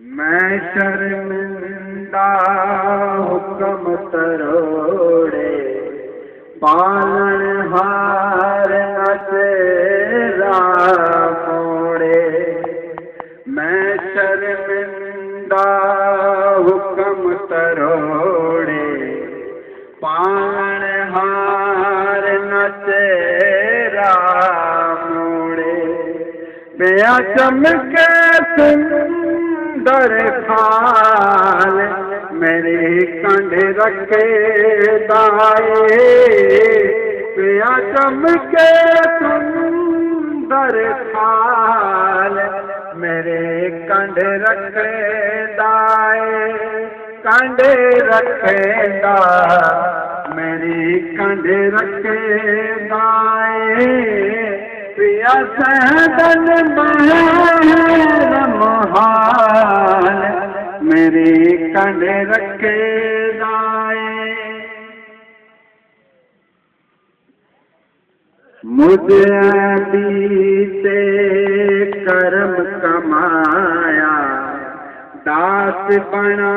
मैं शर्मिंदा हुक्म तरोड़े पालन हार नचेरा मोड़े मैं शर्मिंदा हुक्म तरोड़े पालन हार नचेरा मोड़े मैं सुंदर खाल मेरे कंध रखे दाए, पिया चमके सुंदर खाल मेरे कंध रखे दाए कंध रखे दा, मेरी कंध रखे दाए, पिया सहदन महान रखे जाए। मुझे बीते कर्म कमाया, दास बना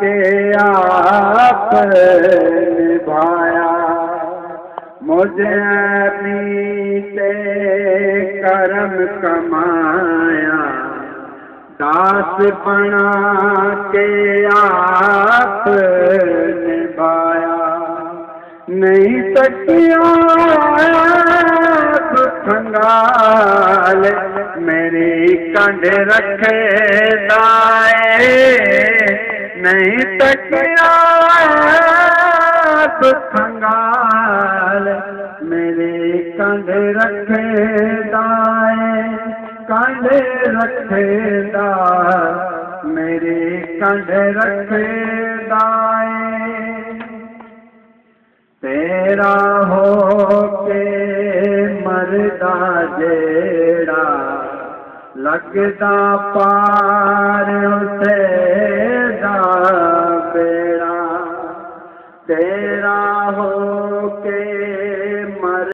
के आप निभाया। मुझे बीते कर्म कमाया दास बना के आप निभाया। नहीं सकिया खंगाल, मेरी कंध रखे दाए। नहीं सकिया खंगाल, मेरे कंध रखे दाए। कंध रखे मेरे कंध रखे के मरदा जेड़ा लगदा पार उसे दा बेड़ा। तेरा हो के